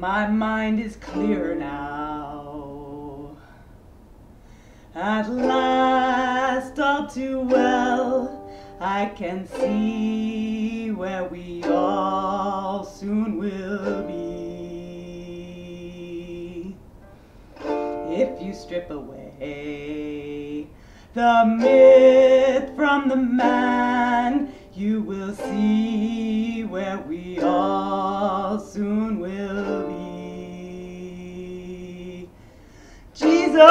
My mind is clear now. At last, all too well, I can see where we all soon will be. If you strip away the myth from the man, you will see where we Jesus,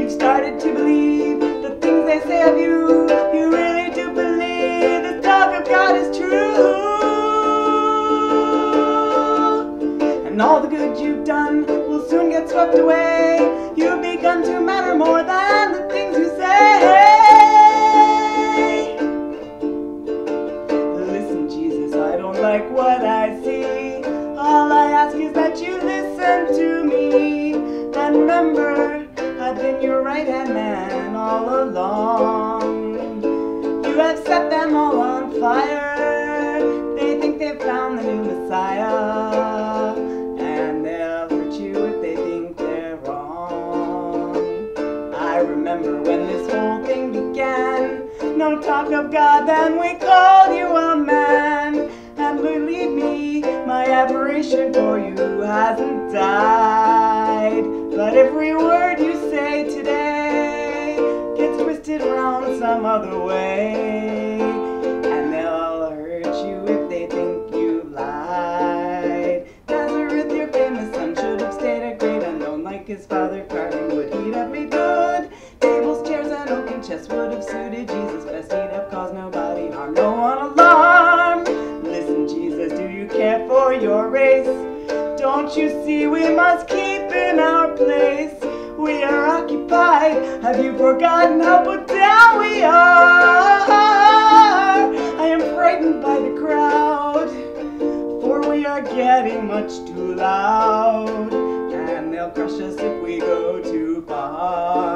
you've started to believe the things they say of you. You really do believe the talk of God is true. And all the good you've done will soon get swept away. You've begun to matter more than the things you say. Listen, Jesus, I don't like what I see. All I ask is that you listen to me. And remember, I've been your right hand man all along. You have set them all on fire. They think they've found the new Messiah. And they'll hurt you if they think they're wrong. I remember when this whole thing began. No talk of God, then we called you a man. And believe me, my admiration for you hasn't died. But every word you say today gets twisted around some other way. And they'll hurt you if they think you lied. Nazareth, your famous son, should have stayed a great unknown like his father. Carving wood, he'd have made good. Tables, chairs, and oaken chests would have suited Jesus best. He'd have caused nobody harm, no one alarm. Care for your race? Don't you see we must keep in our place? We are occupied. Have you forgotten how put down we are? I am frightened by the crowd, for we are getting much too loud, and they'll crush us if we go too far.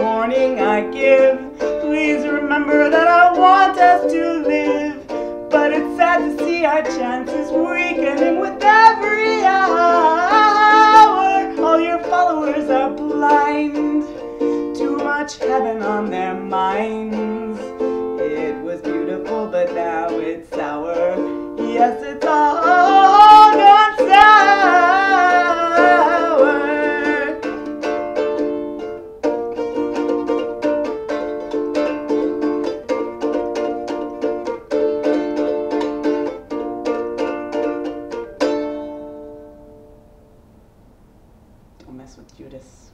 warning I give. Please remember that I want us to live. But it's sad to see our chances weakening with every hour. All your followers are blind, too much heaven on their minds. It was beautiful, but now it's sour. Yes, mess with Judas